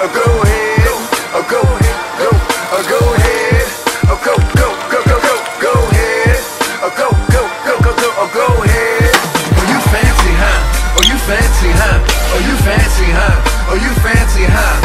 oh go ahead, oh go ahead, oh go ahead, oh go, go, go, go, go, go ahead, oh go, go, go, go, go, oh go ahead. Oh you fancy, huh? Oh you fancy, huh? Oh you fancy, huh? Oh you fancy, huh?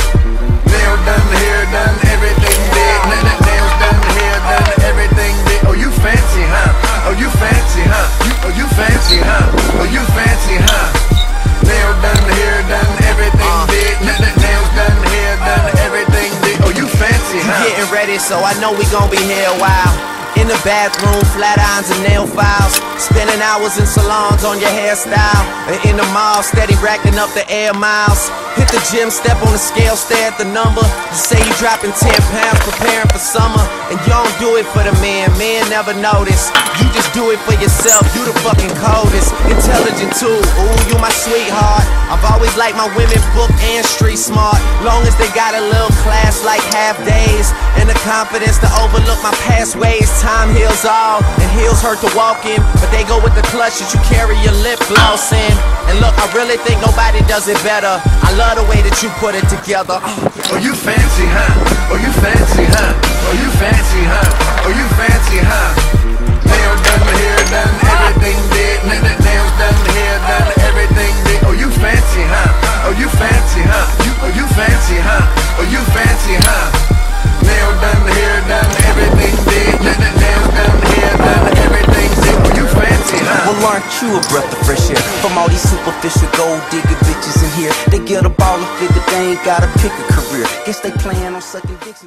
Getting ready, so I know we gon' be here a while. In the bathroom, flat irons and nail files. Spending hours in salons on your hairstyle. And in the mall, steady racking up the air miles. Hit the gym, step on the scale, stare at the number. You say you dropping 10 pounds, preparing for summer. And you don't do it for the man, men never notice. You just do it for yourself, you the fucking coldest. Intelligent too, ooh, you my sweetheart. I've always liked my women book and street smart. Long as they got a little class like half days. And the confidence to overlook my past ways. Time heals all, and heels hurt to walk in. But they go with the clutch that you carry your lip gloss in. And look, I really think nobody does it better. I love the way that you put it together. Oh, you fancy, aren't you a breath of fresh air? From all these superficial gold digger bitches in here, they get a ball and figure they ain't gotta pick a career. Guess they plan on sucking dicks.